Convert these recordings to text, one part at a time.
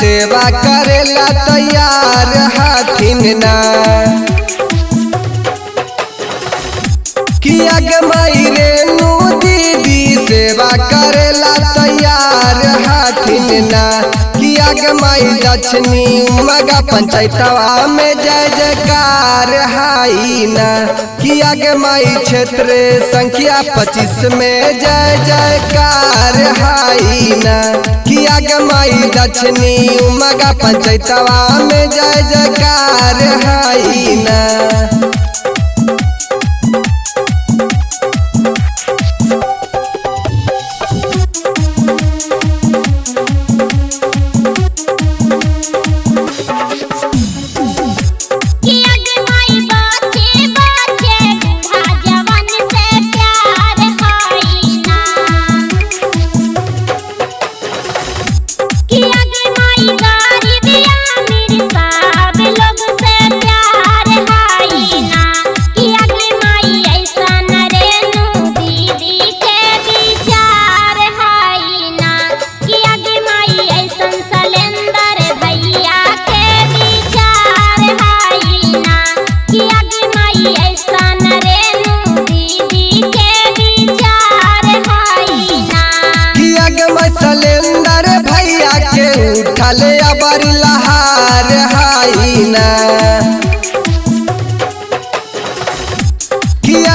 सेवा करे करेला तैयार हाथिन ना। किया गे माई रेणु दीदी सेवा करे करेला तैयार हाथिन ना। किया गे माई दक्षिणी मगा पंचायतवा में जय जयकार हाई ना। किया क्षेत्र संख्या पच्चीस में जय जयकार हाई ना किया गे माई दक्षिणी मगा पंचायतवा में जय जयकार है ना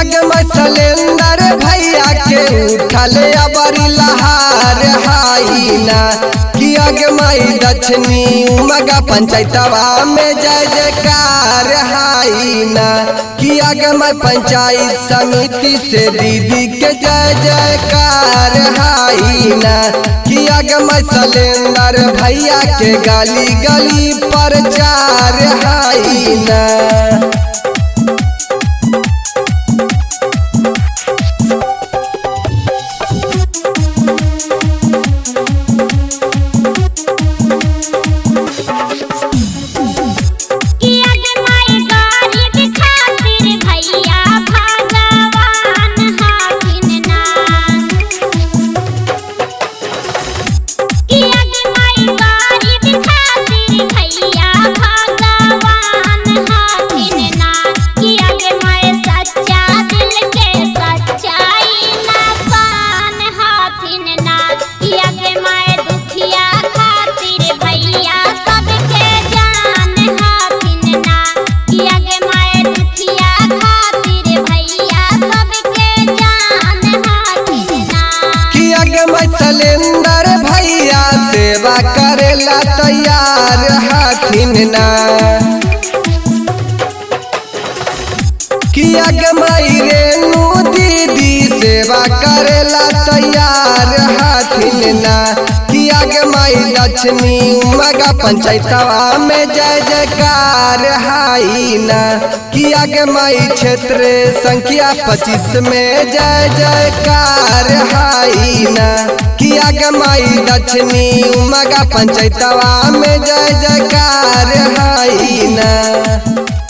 गे मैं सलेंदर भैया के उठले अबर लहार हाई ना। किया गे माई दक्षिणी मगा पंचायतवा में जय जयकार हाई ना। किया गे मैं पंचायत समिति से दीदी के जय जयकार हाई ना। किया गे मैं सलेंदर भैया के गली गली प्रचार हाई गे भैया सेवा करेला तैयार हाथिन ना। किया गे माई रेणु दीदी सेवा करेला तैयार हाथिन ना। किया गे माई दक्षिणी, मगा पंचायतवा में जय जयकार हाई ना। किया गे माई क्षेत्र संख्या पच्चीस में जय जयकार हाई ना। किया गे माई दक्षिणी, मगा पंचायतवा में जय जयकार हाई ना।